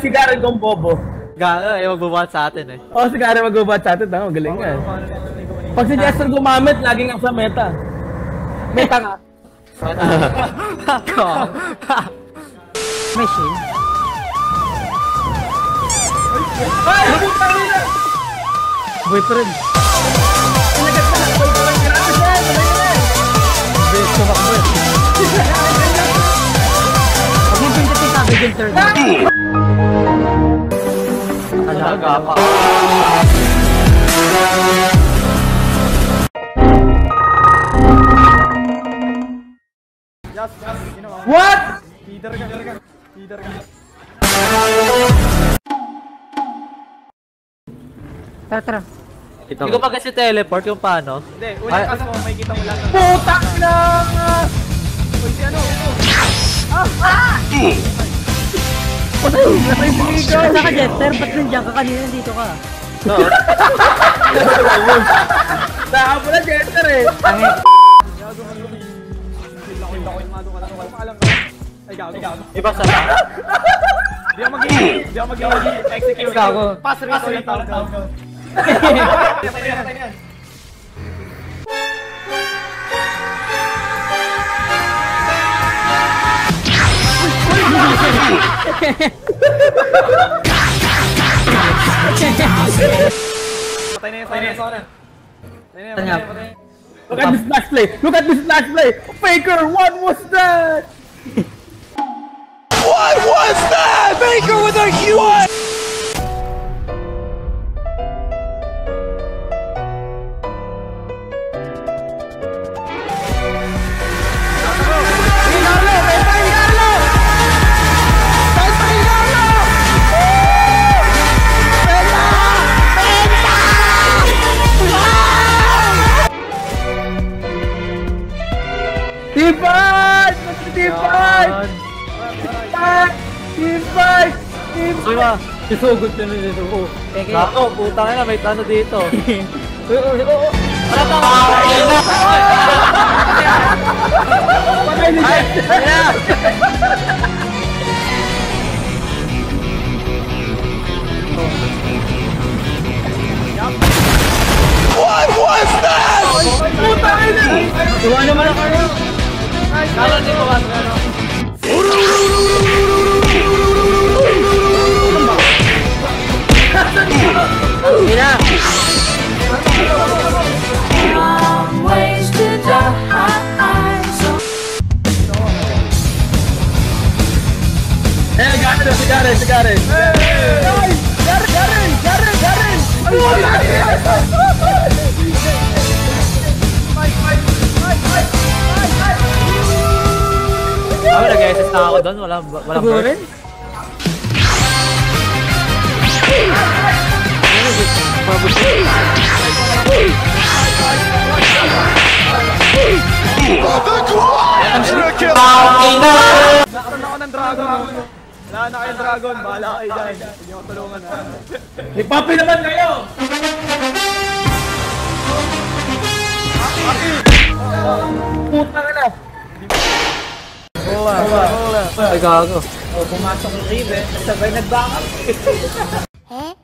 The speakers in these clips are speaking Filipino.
Si Garen kong bobo. Gaga, eh, magbubuhat sa atin eh. Oh, si Garen mag-ubat sa atin. Tama, galing nga. eh. Pag si Jester gumamit, laging ang sa meta. Meta nga. Machine. Ay! Boyfriend. Sinagat na! Boyfriend, grabe siya! Sabay ka pindutin ka, pa. What? Tara, tara. Hindi ko pa kasi teleport yung paano. Hindi, una kasi mo may kita mo lang. Puta na! Uy, si ano? Ito. Saan ka, Jester? Ba't nandiyan ka? Kanina nandito ka. Saan mo na, Jester eh! Ako yung ka. Alam ka. Ay, gago. gago. Iba sa Di ako mag-i- di ako mag-execute. Gago. Pass rito yung tawag tawag ko. Patay na yun, patay na yun, patay na yun. Patay na yun, patay na yun, patay na yun. Look at this last play! Look at this last play! Faker, what was that? Team Team Uy ma, Isugod na nila ito. Oh. Nako, putang ina, may tano dito. Patay ni Jester! Iwan naman ako. Kala di ko ano. Ina. Ways to die So Eh, Garen, si Garen, si Garen! Ay! Garen, Garen, Garen, Garen! Ay, wala! Ako na ako doon, wala wala Sigurin? Nakaroon ako ng dragon. Wala na kayong dragon. Bahala kayo dyan. Hindi ako tulungan ha. Ni Papi naman kayo! Puta ka na! Ay, gago. Oh, pumasok ng Riven, sabay nag-back up.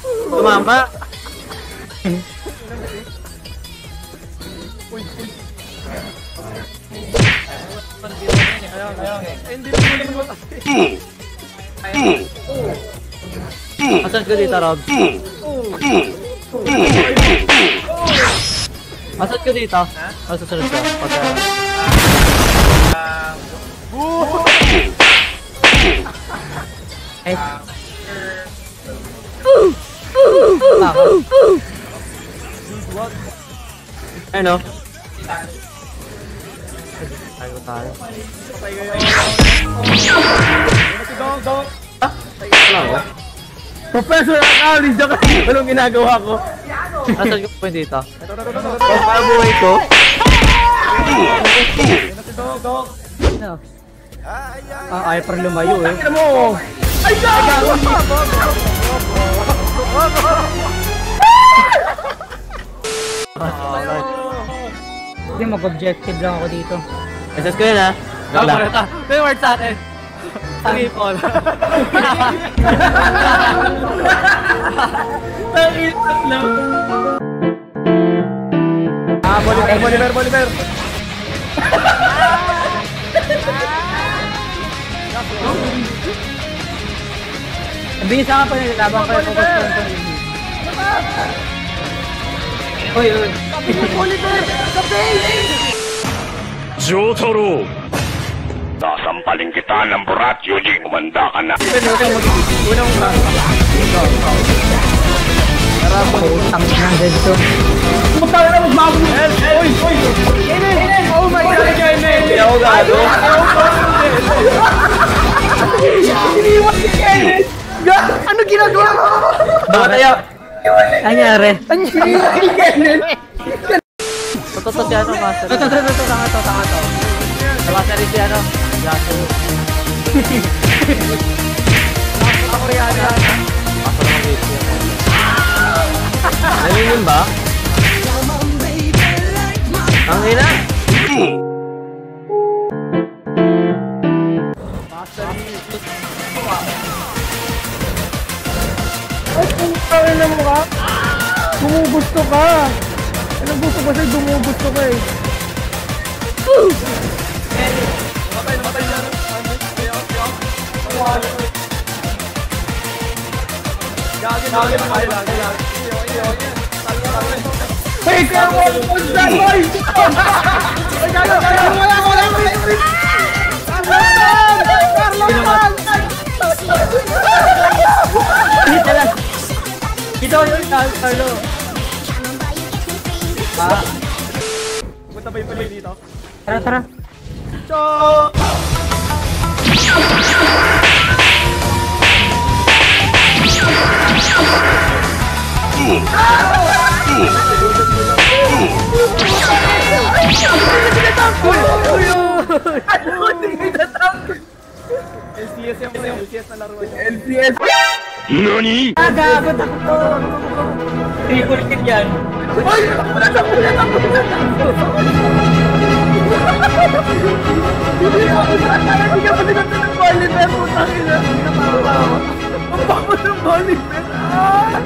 Tumama. Asan ka dito, Rob? Asan ka dito? Oh, susunod ka. Pagka... Ano? Tayo tayo. Patay kayo. Ano si Dong? Dong? Wala ko. Professor Alice, diyan kasi walang ginagawa ko. Nasaan yung point dito? Ito, ito, ito, ito. Ang buhay ko. Ano si Dong? Dong? Ano? Ah, ayaw pa rin lumayo eh. Tignan mo. Ay, gago! Hindi, mag-objective lang ako dito. Message ko yun ha. Wala. May word sa atin. Pangipon. Tangitat lang. Ah, Bolivar, Bolivar, Bolivar. Sabihin sa akin pa yun, labang kayo focus point ko. Uy, uy. Joe Taro. Sasampalin kita ng burat, Yuji. Kumanda ka na. Putang ng ganito. Puta na mas bago mo. Uy, uy. Oh my God, Kenneth. Hindi ako gago. Iniwan si Kenneth. Ga- Ano ginagawa mo? Baka tayo. Anyari? Totoo si ano, master. Ito, ito, tanga to, tanga to. Master si ano. Yasu. Master ng video. Nalimin ba? Na mo ka. Gumugusto ka. Anong gusto ko sa'yo? Gumugusto ka eh. Gagi, gagi, gagi, gagi, gagi. Hey, kaya mo po dyan, boy! Ay, galo, galo, wala, wala, wala! Dito lang. Dito yun, Carlo. Punta ba yung pala dito? Tara, tara. LCS yung LCS na. LCS. Nani? Agagot ako. Triple yan. Uy! Wala na, wala na, wala na. Hindi ako sana, hindi ka pa dinagdag ng Bolivar, putang ina. Ang bango ng. Ah!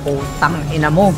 Putang ina mo.